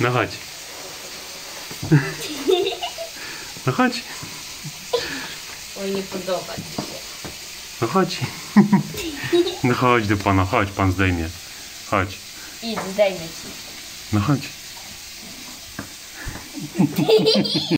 No chodź. No chodź. Oj, nie podoba ci się. No chodź. No chodź do pana, chodź, pan zdejmie. Chodź. Idź, zdejmę ci. No chodź.